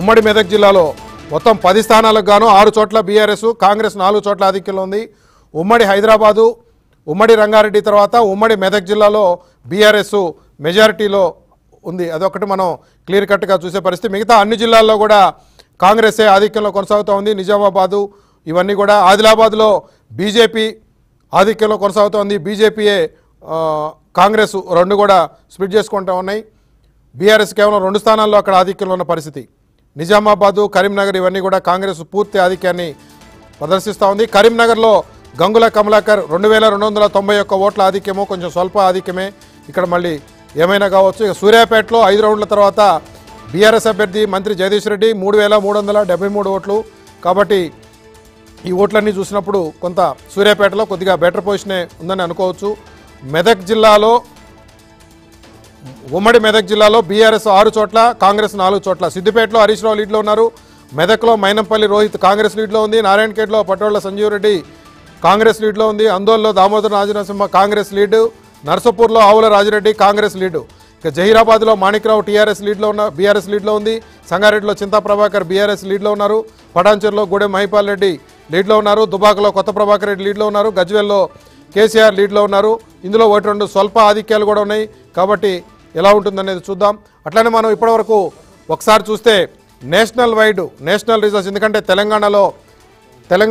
ఉమ్మడి మెదక్ జిల్లాలో మొత్తం పది స్థానాలకు గాను ఆరు చోట్ల బీఆర్ఎస్ కాంగ్రెస్ నాలుగు చోట్ల ఆధిక్యంలో ఉంది. ఉమ్మడి హైదరాబాదు ఉమ్మడి రంగారెడ్డి తర్వాత ఉమ్మడి మెదక్ జిల్లాలో బీఆర్ఎస్ మెజారిటీలో ఉంది. అదొకటి మనం క్లియర్ కట్గా చూసే పరిస్థితి. మిగతా అన్ని జిల్లాల్లో కూడా కాంగ్రెసే ఆధిక్యంలో కొనసాగుతూ ఉంది. నిజామాబాదు ఇవన్నీ కూడా ఆదిలాబాద్లో బీజేపీ ఆధిక్యంలో కొనసాగుతోంది బీజేపీయే కాంగ్రెస్ రెండు కూడా స్ప్లిట్ చేసుకుంటూ ఉన్నాయి. బీఆర్ఎస్ కేవలం రెండు స్థానాల్లో అక్కడ ఆధిక్యంలో ఉన్న పరిస్థితి. నిజామాబాదు కరీంనగర్ ఇవన్నీ కూడా కాంగ్రెస్ పూర్తి ఆధిక్యాన్ని ప్రదర్శిస్తూ ఉంది. కరీంనగర్లో గంగుల కమలాకర్ రెండు వేల రెండు వందల తొంభై ఒక్క ఓట్ల ఆధిక్యము కొంచెం స్వల్ప ఆధిక్యమే. ఇక్కడ మళ్ళీ ఏమైనా కావచ్చు. ఇక సూర్యాపేటలో ఐదు రౌండ్ల తర్వాత బీఆర్ఎస్ అభ్యర్థి మంత్రి జగదీష్ రెడ్డి మూడు వేల మూడు వందల డెబ్బై మూడు ఓట్లు. కాబట్టి ఈ ఓట్లన్నీ చూసినప్పుడు కొంత సూర్యాపేటలో కొద్దిగా బెటర్ పొజిషనే ఉందని అనుకోవచ్చు. మెదక్ జిల్లాలో ఉమ్మడి మెదక్ జిల్లాలో బీఆర్ఎస్ ఆరు చోట్ల కాంగ్రెస్ నాలుగు చోట్ల. సిద్దిపేటలో హరీష్ రావు లీడ్లో ఉన్నారు. మెదక్లో మైనంపల్లి రోహిత్ కాంగ్రెస్ లీడ్లో ఉంది. నారాయణఖేడ్లో పటోళ్ళ సంజీవ్ రెడ్డి కాంగ్రెస్ లీడ్లో ఉంది. అందోల్లో దామోదర్ రాజనరసింహ కాంగ్రెస్ లీడ్. నర్సపూర్లో ఆవుల రాజిరెడ్డి కాంగ్రెస్ లీడ్. ఇక జహీరాబాద్లో మాణిక్రావు టీఆర్ఎస్ లీడ్లో ఉన్న బీఆర్ఎస్ లీడ్లో ఉంది. సంగారెడ్డిలో చింతా ప్రభాకర్ బీఆర్ఎస్ లీడ్లో ఉన్నారు. పటాన్చెరులో గూడెం మహిపాల్ రెడ్డి లీడ్లో ఉన్నారు. దుబాకలో కొత్త ప్రభాకర్ రెడ్డి లీడ్లో ఉన్నారు. గజ్వెల్లో కేసీఆర్ లీడ్లో ఉన్నారు. ఇందులో ఒకటి రెండు స్వల్ప ఆధిక్యాలు కూడా ఉన్నాయి. కాబట్టి ఎలా ఉంటుందనేది చూద్దాం. అట్లనే మనం ఇప్పటివరకు ఒకసారి చూస్తే నేషనల్ వైడ్ నేషనల్ రీసర్చ్ ఎందుకంటే తెలంగాణలో తెలంగాణ